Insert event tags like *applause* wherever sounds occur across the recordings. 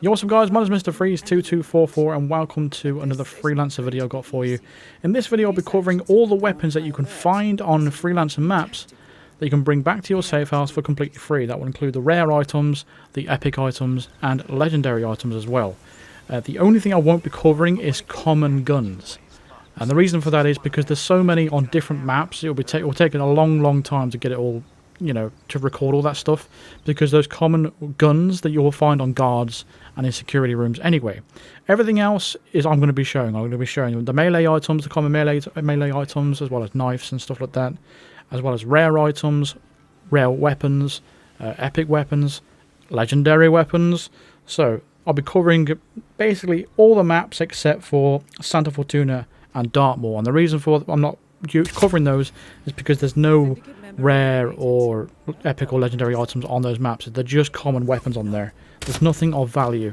Yo, what's up guys, my name is Mr. Freeze2244 and welcome to another Freelancer video I've got for you. In this video I'll be covering all the weapons that you can find on Freelancer maps that you can bring back to your safe house for completely free. That will include the rare items, the epic items and legendary items as well. Uh, the only thing I won't be covering is common guns. And the reason for that is because there's so many on different maps, it'll be ta it will take a long, long time to get it all you know, to record all that stuff because those common guns that you will find on guards and in security rooms anyway. Everything else is I'm going to be showing. I'm going to be showing you the melee items, the common melee, melee items, as well as knives and stuff like that, as well as rare items, rare weapons, uh, epic weapons, legendary weapons. So I'll be covering basically all the maps except for Santa Fortuna and Dartmoor. And the reason for I'm not covering those is because there's no rare or epic or legendary items on those maps. They're just common weapons on there. There's nothing of value.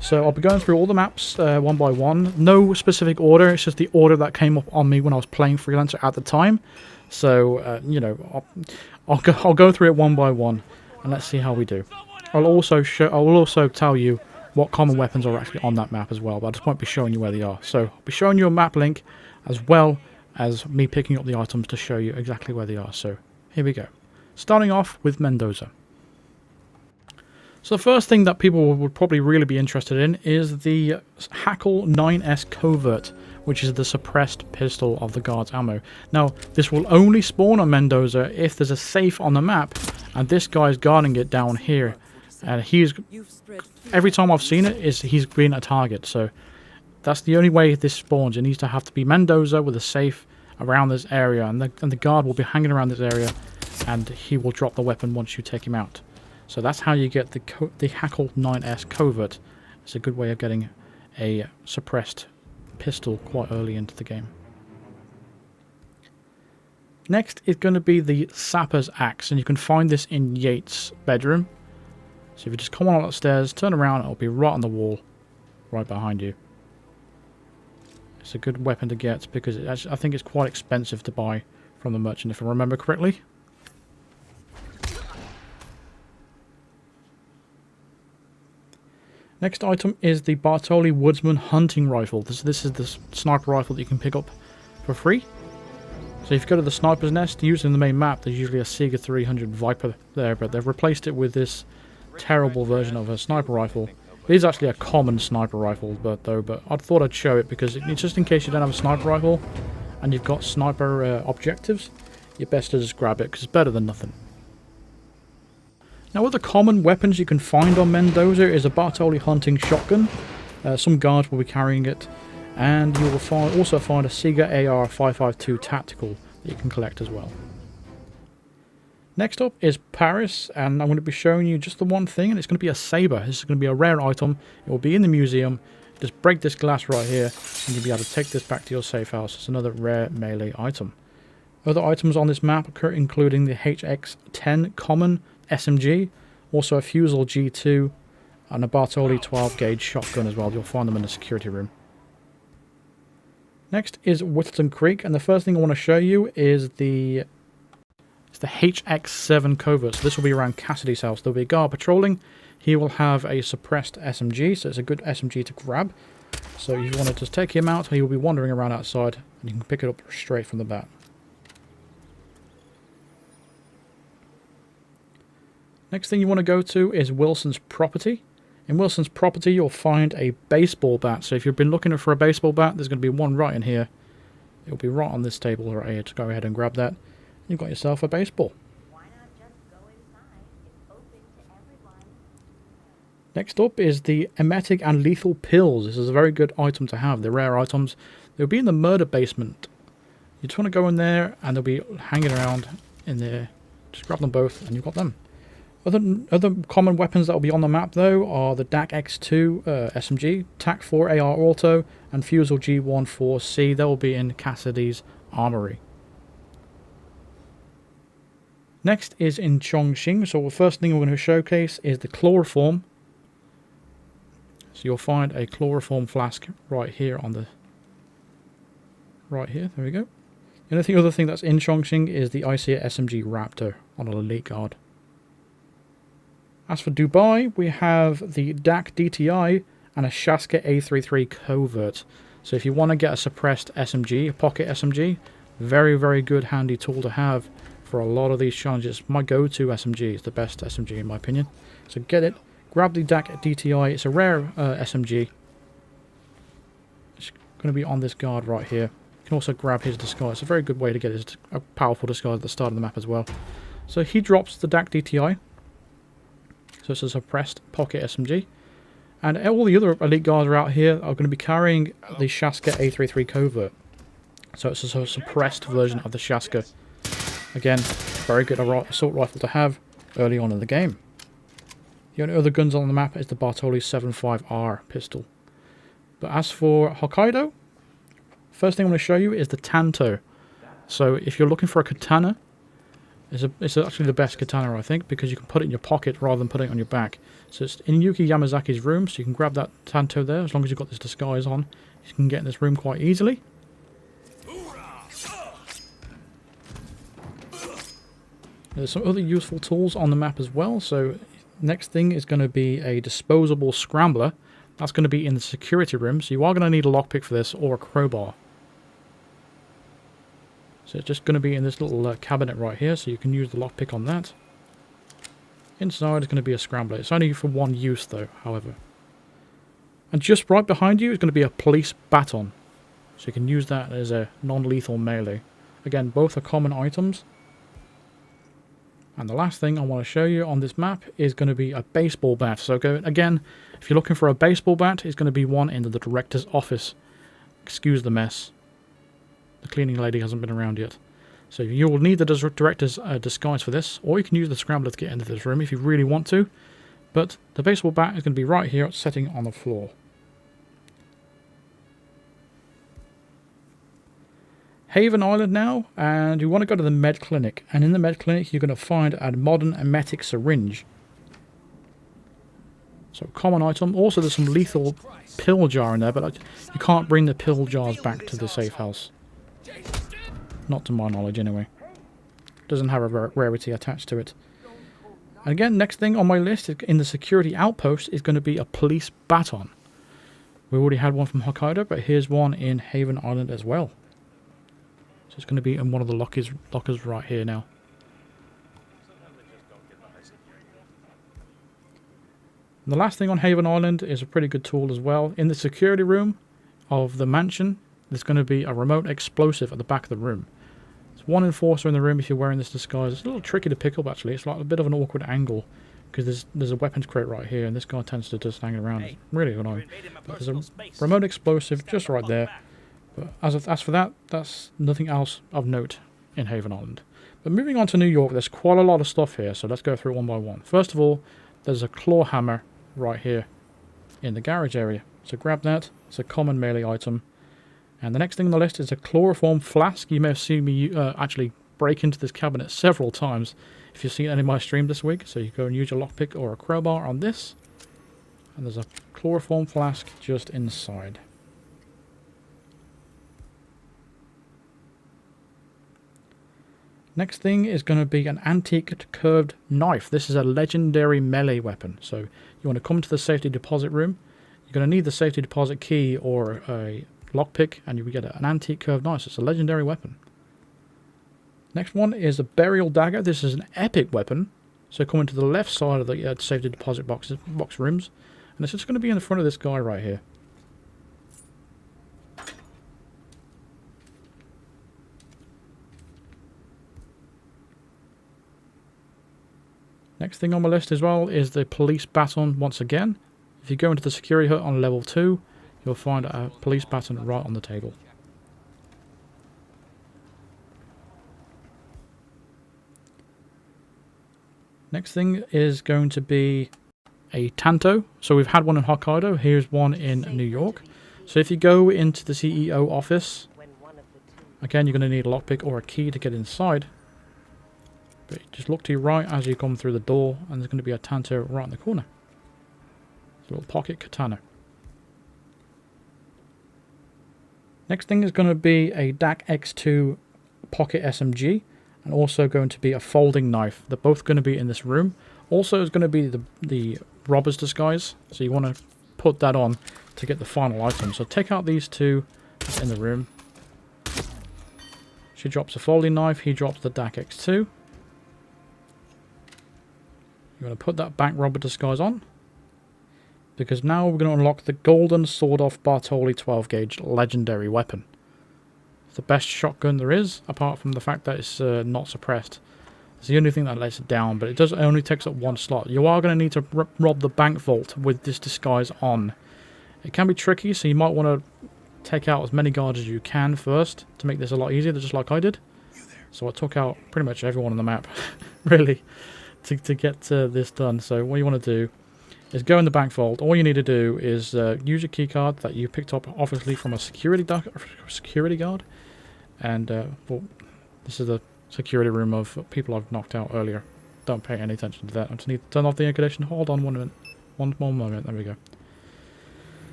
So I'll be going through all the maps uh, one by one. No specific order. It's just the order that came up on me when I was playing Freelancer at the time. So, uh, you know, I'll, I'll, go, I'll go through it one by one. And let's see how we do. I'll also show. I will also tell you what common weapons are actually on that map as well. But I just won't be showing you where they are. So I'll be showing you a map link as well as me picking up the items to show you exactly where they are. So here we go. Starting off with Mendoza. So the first thing that people would probably really be interested in is the Hackl 9S Covert, which is the suppressed pistol of the guard's ammo. Now, this will only spawn on Mendoza if there's a safe on the map, and this guy's guarding it down here. And he's, every time I've seen it, is he's been a target, so that's the only way this spawns. It needs to have to be Mendoza with a safe around this area, and the, and the guard will be hanging around this area, and he will drop the weapon once you take him out. So that's how you get the the Hackl 9S Covert. It's a good way of getting a suppressed pistol quite early into the game. Next is going to be the Sapper's Axe, and you can find this in Yates' bedroom. So if you just come on upstairs, turn around, it'll be right on the wall, right behind you. It's a good weapon to get because actually, I think it's quite expensive to buy from the merchant if I remember correctly. Next item is the Bartoli Woodsman Hunting Rifle. This, this is the sniper rifle that you can pick up for free. So if you go to the sniper's nest, using the main map, there's usually a Sieger 300 Viper there, but they've replaced it with this terrible version of a sniper rifle it is actually a common sniper rifle, but though, but I thought I'd show it because it, just in case you don't have a sniper rifle and you've got sniper uh, objectives, you're best to just grab it because it's better than nothing. Now, other common weapons you can find on Mendoza is a Bartoli hunting shotgun. Uh, some guards will be carrying it, and you will find, also find a Sieger AR-552 tactical that you can collect as well. Next up is Paris, and I'm going to be showing you just the one thing, and it's going to be a saber. This is going to be a rare item. It will be in the museum. Just break this glass right here, and you'll be able to take this back to your safe house. It's another rare melee item. Other items on this map occur including the HX-10 Common SMG, also a Fusil G2, and a Bartoli 12 gauge shotgun as well. You'll find them in the security room. Next is Whittleton Creek, and the first thing I want to show you is the the HX7 covert. So this will be around Cassidy's house. There'll be a guard patrolling. He will have a suppressed SMG, so it's a good SMG to grab. So if you want to just take him out, he will be wandering around outside, and you can pick it up straight from the bat. Next thing you want to go to is Wilson's property. In Wilson's property, you'll find a baseball bat. So if you've been looking for a baseball bat, there's going to be one right in here. It'll be right on this table right here. Just go ahead and grab that. You've got yourself a baseball. Next up is the emetic and lethal pills. This is a very good item to have. They're rare items. They'll be in the murder basement. You just want to go in there and they'll be hanging around in there. Just grab them both and you've got them. Other other common weapons that will be on the map though are the DAK X2 uh, SMG, TAC 4 AR Auto, and Fusil G14C. They will be in Cassidy's armory. Next is in Chongqing. So the first thing we're going to showcase is the chloroform. So you'll find a chloroform flask right here on the right here. There we go. The only other thing that's in Chongqing is the ICA SMG Raptor on an elite guard. As for Dubai, we have the DAK DTI and a Shaska A33 Covert. So if you want to get a suppressed SMG, a pocket SMG, very, very good handy tool to have for a lot of these challenges. My go-to SMG is the best SMG in my opinion. So get it, grab the DAK DTI, it's a rare uh, SMG. It's going to be on this guard right here. You can also grab his disguise. It's a very good way to get his a powerful disguise at the start of the map as well. So he drops the DAK DTI. So it's a suppressed pocket SMG. And all the other elite guards are out here are going to be carrying the Shaska A33 Covert. So it's a suppressed version of the Shaska. Again, very good assault rifle to have early on in the game. The only other guns on the map is the Bartoli 75R pistol. But as for Hokkaido, first thing I'm going to show you is the Tanto. So if you're looking for a katana, it's, a, it's actually the best katana, I think, because you can put it in your pocket rather than putting it on your back. So it's in Yuki Yamazaki's room, so you can grab that Tanto there, as long as you've got this disguise on. You can get in this room quite easily. There's some other useful tools on the map as well, so next thing is going to be a disposable scrambler. That's going to be in the security room, so you are going to need a lockpick for this or a crowbar. So it's just going to be in this little uh, cabinet right here, so you can use the lockpick on that. Inside is going to be a scrambler. It's only for one use though, however. And just right behind you is going to be a police baton. So you can use that as a non-lethal melee. Again, both are common items. And the last thing I want to show you on this map is going to be a baseball bat. So go, again, if you're looking for a baseball bat, it's going to be one in the director's office. Excuse the mess. The cleaning lady hasn't been around yet. So you will need the director's uh, disguise for this, or you can use the scrambler to get into this room if you really want to. But the baseball bat is going to be right here, sitting on the floor. Haven Island now, and you want to go to the med clinic. And in the med clinic, you're going to find a modern emetic syringe. So common item. Also, there's some lethal pill jar in there, but you can't bring the pill jars back to the safe house. Not to my knowledge, anyway. Doesn't have a rarity attached to it. And again, next thing on my list in the security outpost is going to be a police baton. We already had one from Hokkaido, but here's one in Haven Island as well. So it's going to be in one of the lockers, lockers right here now. And the last thing on Haven Island is a pretty good tool as well. In the security room of the mansion, there's going to be a remote explosive at the back of the room. There's one enforcer in the room if you're wearing this disguise. It's a little tricky to pick up actually. It's like a bit of an awkward angle because there's there's a weapons crate right here and this guy tends to just hang around. It's really annoying. But there's a remote explosive just right there. But as, of, as for that, that's nothing else of note in Haven Island. But moving on to New York, there's quite a lot of stuff here, so let's go through one by one. First of all, there's a claw hammer right here in the garage area. So grab that. It's a common melee item. And the next thing on the list is a chloroform flask. You may have seen me uh, actually break into this cabinet several times if you've seen any of my streams this week. So you go and use your lockpick or a crowbar on this. And there's a chloroform flask just inside. Next thing is going to be an antique curved knife. This is a legendary melee weapon. So you want to come to the safety deposit room. You're going to need the safety deposit key or a lockpick, and you will get an antique curved knife. It's a legendary weapon. Next one is a burial dagger. This is an epic weapon. So coming to the left side of the uh, safety deposit boxes, box rooms, and it's just going to be in the front of this guy right here. Next thing on my list as well is the police baton once again. If you go into the security hut on level 2, you'll find a police baton right on the table. Next thing is going to be a Tanto. So we've had one in Hokkaido, here's one in New York. So if you go into the CEO office, again you're going to need a lockpick or a key to get inside. But just look to your right as you come through the door and there's going to be a Tanto right in the corner. It's a little pocket katana. Next thing is going to be a DAK X2 Pocket SMG and also going to be a folding knife. They're both going to be in this room. Also, is going to be the, the robber's disguise. So you want to put that on to get the final item. So take out these two in the room. She drops a folding knife. He drops the DAK X2. You're going to put that bank robber disguise on. Because now we're going to unlock the Golden Sword Off Bartoli 12 gauge legendary weapon. It's the best shotgun there is, apart from the fact that it's uh, not suppressed. It's the only thing that lets it down, but it does it only takes up one slot. You are going to need to rob the bank vault with this disguise on. It can be tricky, so you might want to take out as many guards as you can first to make this a lot easier, just like I did. So I took out pretty much everyone on the map, *laughs* really, to, to get uh, this done. So what you want to do is go in the bank vault. All you need to do is uh, use a keycard that you picked up, obviously, from a security, security guard. And, uh, well, this is the security room of people I've knocked out earlier. Don't pay any attention to that. I just need to turn off the air conditioner. Hold on one minute. One more moment. There we go.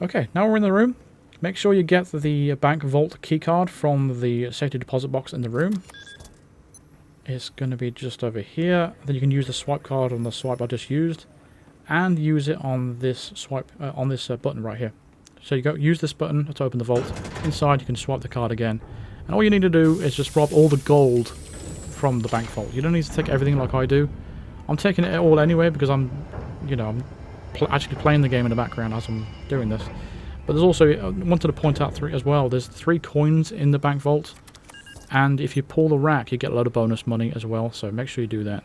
Okay, now we're in the room. Make sure you get the bank vault keycard from the safety deposit box in the room. It's going to be just over here. Then you can use the swipe card on the swipe I just used, and use it on this swipe uh, on this uh, button right here. So you go use this button to open the vault. Inside, you can swipe the card again, and all you need to do is just rob all the gold from the bank vault. You don't need to take everything like I do. I'm taking it all anyway because I'm, you know, I'm pl actually playing the game in the background as I'm doing this. But there's also, I wanted to point out three as well, there's three coins in the bank vault. And if you pull the rack, you get a load of bonus money as well, so make sure you do that.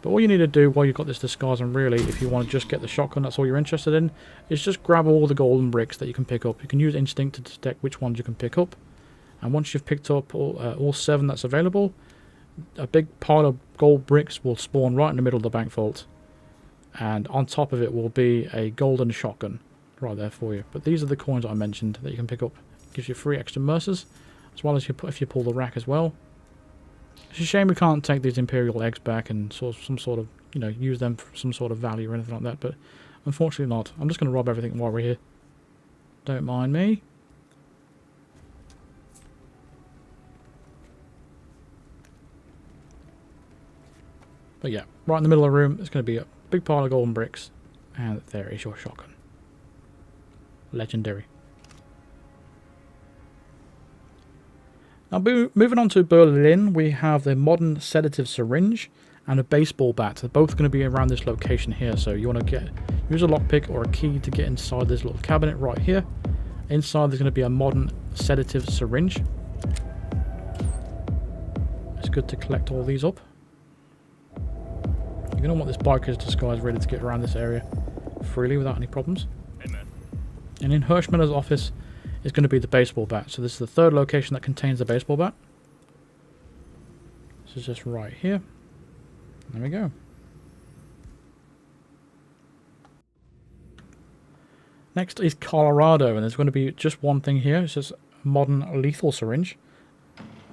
But all you need to do while you've got this disguise on really, if you want to just get the shotgun, that's all you're interested in, is just grab all the golden bricks that you can pick up. You can use instinct to detect which ones you can pick up. And once you've picked up all, uh, all seven that's available, a big pile of gold bricks will spawn right in the middle of the bank vault. And on top of it will be a golden shotgun right there for you. But these are the coins I mentioned that you can pick up. Gives you free extra merces, as well as you if you pull the rack as well. It's a shame we can't take these Imperial eggs back and sort some sort of, you know, use them for some sort of value or anything like that, but unfortunately not. I'm just going to rob everything while we're here. Don't mind me. But yeah, right in the middle of the room, it's going to be a big pile of golden bricks, and there is your shotgun legendary. Now moving on to Berlin, we have the modern sedative syringe and a baseball bat. They're both going to be around this location here, so you want to get use a lockpick or a key to get inside this little cabinet right here. Inside there's going to be a modern sedative syringe. It's good to collect all these up. You're going to want this biker's disguise ready to get around this area freely without any problems. And in Hirschmiller's office is going to be the baseball bat. So this is the third location that contains the baseball bat. This is just right here. There we go. Next is Colorado, and there's going to be just one thing here. It says modern lethal syringe.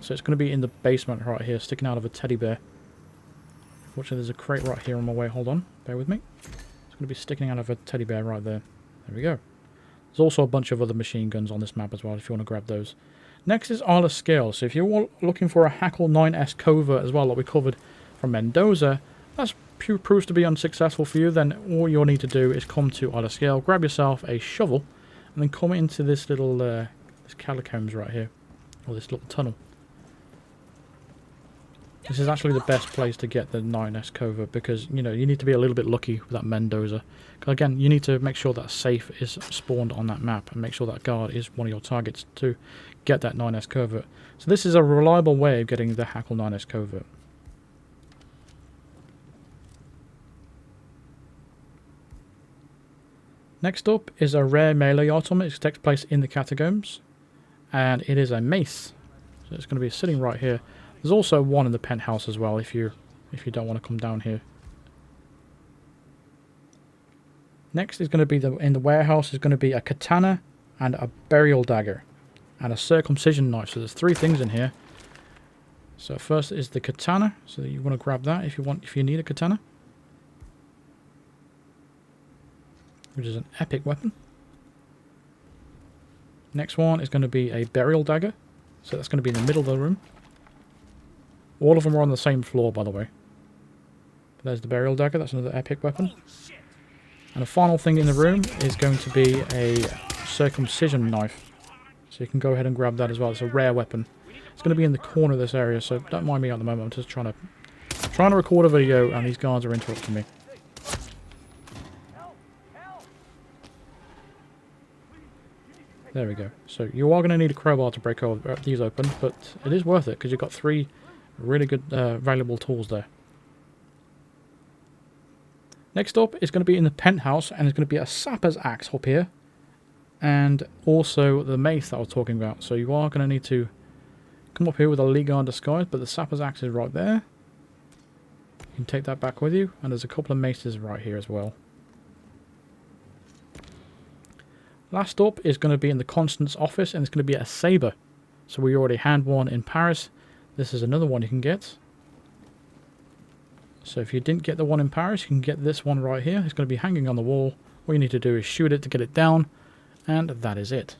So it's going to be in the basement right here, sticking out of a teddy bear. Unfortunately, there's a crate right here on my way. Hold on, bear with me. It's going to be sticking out of a teddy bear right there. There we go. There's also a bunch of other machine guns on this map as well if you want to grab those. Next is Isle of Sgàil. So if you're looking for a Hackl 9S covert as well that we covered from Mendoza, that proves to be unsuccessful for you, then all you'll need to do is come to Isle of Sgàil, grab yourself a shovel, and then come into this little uh, this catacombs right here, or this little tunnel. This is actually the best place to get the 9S covert because, you know, you need to be a little bit lucky with that Mendoza. Again, you need to make sure that safe is spawned on that map and make sure that guard is one of your targets to get that 9S covert. So this is a reliable way of getting the Hackl 9S covert. Next up is a rare melee item. It takes place in the catacombs. And it is a mace. So it's going to be sitting right here. There's also one in the penthouse as well if you if you don't want to come down here. Next is going to be the in the warehouse is going to be a katana and a burial dagger and a circumcision knife. So there's three things in here. So first is the katana. So you want to grab that if you want if you need a katana. Which is an epic weapon. Next one is going to be a burial dagger. So that's going to be in the middle of the room. All of them are on the same floor, by the way. There's the burial dagger. That's another epic weapon. And the final thing in the room is going to be a circumcision knife. So you can go ahead and grab that as well. It's a rare weapon. It's going to be in the corner of this area, so don't mind me at the moment. I'm just trying to trying to record a video, and these guards are interrupting me. There we go. So you are going to need a crowbar to break all uh, these open, but it is worth it because you've got three really good, uh, valuable tools there. Next up is going to be in the penthouse, and there's going to be a sapper's axe up here, and also the mace that I was talking about. So you are going to need to come up here with a Leaguard disguise, but the sapper's axe is right there. You can take that back with you, and there's a couple of maces right here as well. Last up is going to be in the Constant's office, and it's going to be a saber. So we already had one in Paris. This is another one you can get. So if you didn't get the one in Paris, you can get this one right here. It's going to be hanging on the wall. All you need to do is shoot it to get it down, and that is it.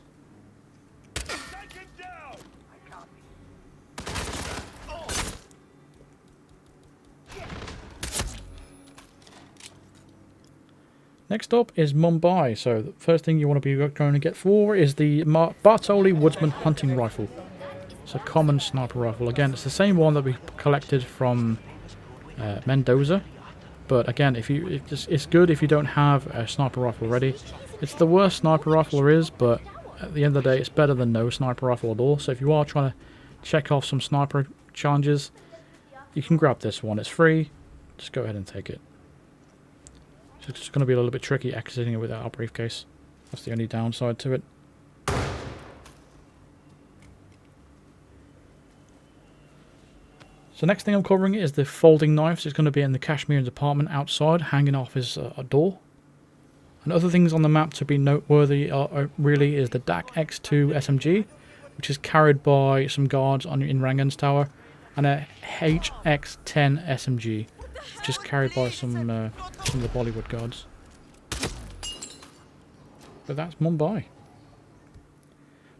Next up is Mumbai. So the first thing you want to be going to get for is the Bartoli Woodsman Hunting Rifle. It's a common sniper rifle. Again, it's the same one that we collected from uh, Mendoza. But again, if you it's, it's good if you don't have a sniper rifle ready. It's the worst sniper rifle there is, but at the end of the day, it's better than no sniper rifle at all. So if you are trying to check off some sniper challenges, you can grab this one. It's free. Just go ahead and take it. So it's going to be a little bit tricky exiting it without a briefcase. That's the only downside to it. So next thing I'm covering is the folding knives. It's going to be in the Kashmir's apartment outside, hanging off his uh, door. And other things on the map to be noteworthy are, are really is the DAK X2 SMG, which is carried by some guards on in Rangan's tower, and a HX10 SMG, just carried by some, uh, some of the Bollywood guards. But that's Mumbai.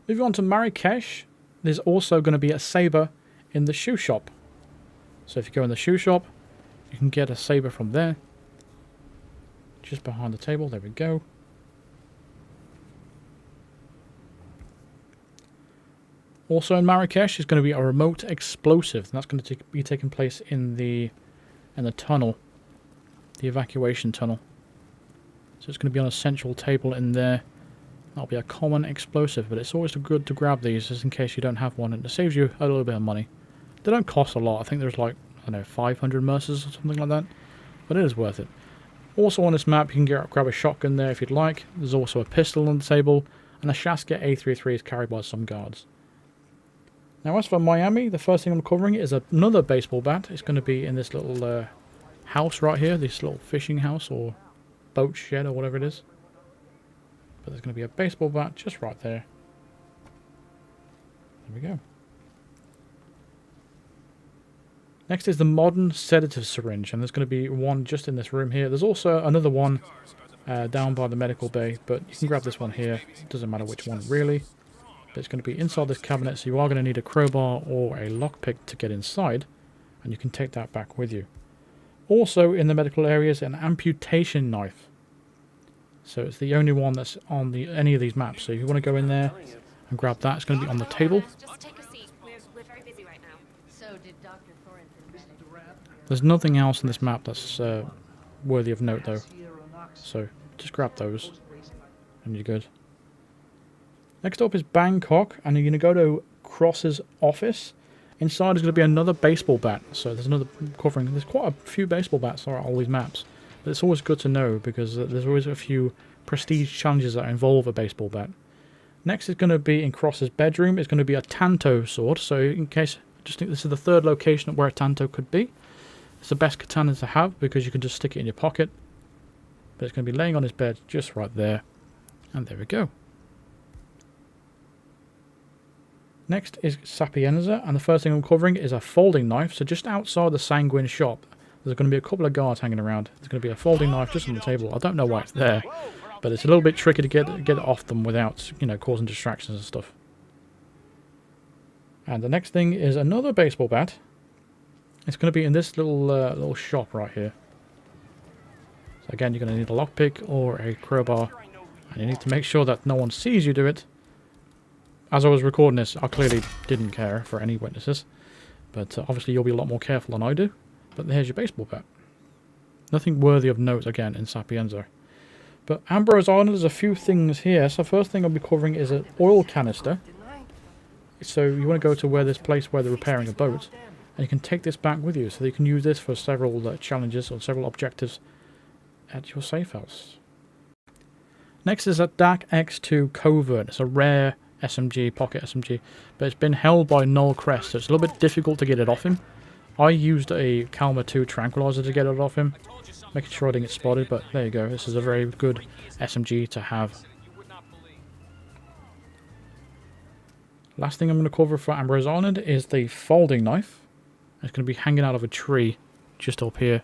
Moving on to Marrakesh, there's also going to be a saber in the shoe shop. So if you go in the shoe shop, you can get a saber from there. Just behind the table, there we go. Also in Marrakesh is going to be a remote explosive. And that's going to be taking place in the in the tunnel, the evacuation tunnel. So it's going to be on a central table in there. That'll be a common explosive, but it's always good to grab these just in case you don't have one, and it saves you a little bit of money. They don't cost a lot. I think there's like, I don't know, 500 merces or something like that. But it is worth it. Also on this map, you can get, grab a shotgun there if you'd like. There's also a pistol on the table, and a Shaska A33 is carried by some guards. Now as for Miami, the first thing I'm covering is another baseball bat. It's going to be in this little uh, house right here, this little fishing house or boat shed or whatever it is. But there's going to be a baseball bat just right there. There we go. Next is the modern sedative syringe, and there's going to be one just in this room here. There's also another one uh, down by the medical bay, but you can grab this one here. It doesn't matter which one really. But it's going to be inside this cabinet, so you are going to need a crowbar or a lockpick to get inside, and you can take that back with you. Also in the medical area is an amputation knife. So it's the only one that's on the any of these maps. So if you want to go in there and grab that, it's going to be on the table. There's nothing else in this map that's uh, worthy of note though. So just grab those and you're good. Next up is Bangkok, and you're going to go to Cross's office. Inside is going to be another baseball bat. So there's another covering. There's quite a few baseball bats on all these maps. But it's always good to know because there's always a few prestige challenges that involve a baseball bat. Next is going to be in Cross's bedroom. It's going to be a Tanto sword. So in case, just think this is the third location where a Tanto could be. It's the best katana to have because you can just stick it in your pocket. But it's going to be laying on his bed just right there. And there we go. Next is Sapienza, and the first thing I'm covering is a folding knife. So just outside the Sanguine shop, there's going to be a couple of guards hanging around. There's going to be a folding knife just on the table. I don't know why it's there, but it's a little bit tricky to get get it off them without, you know, causing distractions and stuff. And the next thing is another baseball bat. It's going to be in this little uh, little shop right here. Again, you're going to need a lockpick or a crowbar. And you need to make sure that no one sees you do it. As I was recording this, I clearly didn't care for any witnesses. But uh, obviously you'll be a lot more careful than I do. But here's your baseball bat. Nothing worthy of note again in Sapienza. But Ambrose Island, there's a few things here. So first thing I'll be covering is an oil canister. So you want to go to where this place where they're repairing a boat. And you can take this back with you. So you can use this for several uh, challenges or several objectives at your safe house. Next is a DAK X2 Covert. It's a rare SMG, pocket SMG, but it's been held by Noel Crest, so it's a little bit difficult to get it off him. I used a Kalmer 2 tranquilizer to get it off him, making sure I didn't get spotted, but there you go. This is a very good SMG to have. Last thing I'm going to cover for Ambrose is the folding knife. It's going to be hanging out of a tree just up here.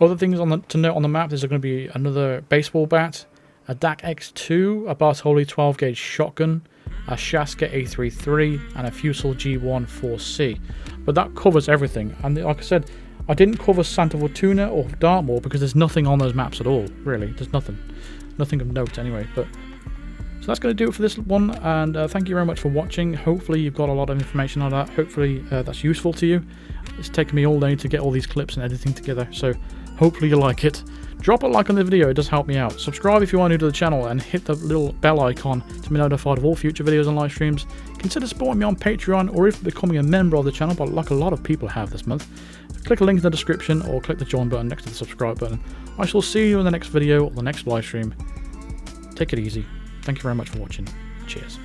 Other things on the, to note on the map, there's going to be another baseball bat, a DAK X2, a Bartoli 12 gauge shotgun, a Shaska A33, and a Fusil G1 4C. But that covers everything. And like I said, I didn't cover Santa Fortuna or Dartmoor because there's nothing on those maps at all, really. There's nothing. Nothing of note anyway. But So that's going to do it for this one, and uh, thank you very much for watching. Hopefully you've got a lot of information on that. Hopefully uh, that's useful to you. It's taken me all day to get all these clips and editing together, so hopefully you like it. Drop a like on the video, it does help me out. Subscribe if you are new to the channel and hit the little bell icon to be notified of all future videos and live streams. Consider supporting me on Patreon or even becoming a member of the channel, but like a lot of people have this month. Click a link in the description or click the join button next to the subscribe button. I shall see you in the next video or the next live stream. Take it easy. Thank you very much for watching. Cheers.